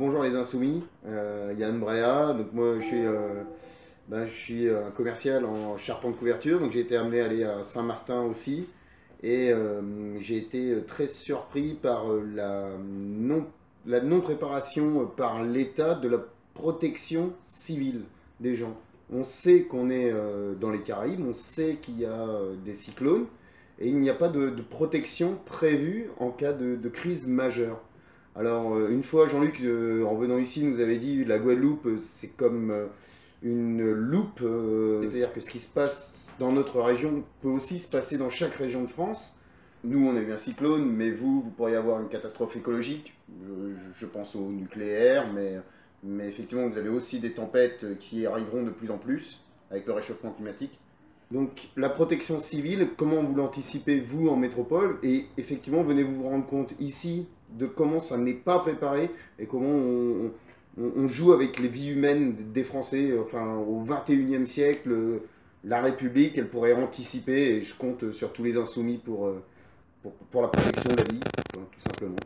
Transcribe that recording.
Euh, bonjour les insoumis, euh, Yann Brea. Donc moi je suis, euh, ben, je suis un commercial en charpente couverture, donc j'ai été amené à aller à Saint-Martin aussi. Et j'ai été très surpris par la non, la non préparation par l'État de la protection civile des gens. On sait qu'on est dans les Caraïbes, on sait qu'il y a des cyclones, et il n'y a pas de, protection prévue en cas de crise majeure. Alors, euh, une fois, Jean-Luc, euh, en venant ici, nous avait dit la Guadeloupe, euh, c'est comme une loupe. C'est-à-dire que ce qui se passe dans notre région peut aussi se passer dans chaque région de France. Nous, on a eu un cyclone, mais vous, vous pourriez avoir une catastrophe écologique. Je, pense au nucléaire, mais, mais effectivement, vous avez aussi des tempêtes qui arriveront de plus en plus avec le réchauffement climatique. Donc la protection civile, comment vous l'anticipez vous en métropole? Et effectivement, venez-vous vous rendre compte ici de comment ça n'est pas préparé et comment on, joue avec les vies humaines des Français. Enfin, au 21e siècle, la République, elle pourrait anticiper et je compte sur tous les insoumis pour, pour la protection de la vie, tout simplement.